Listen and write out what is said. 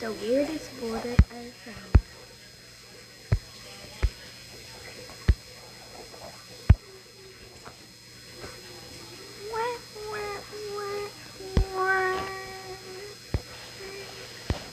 The weirdest border I found.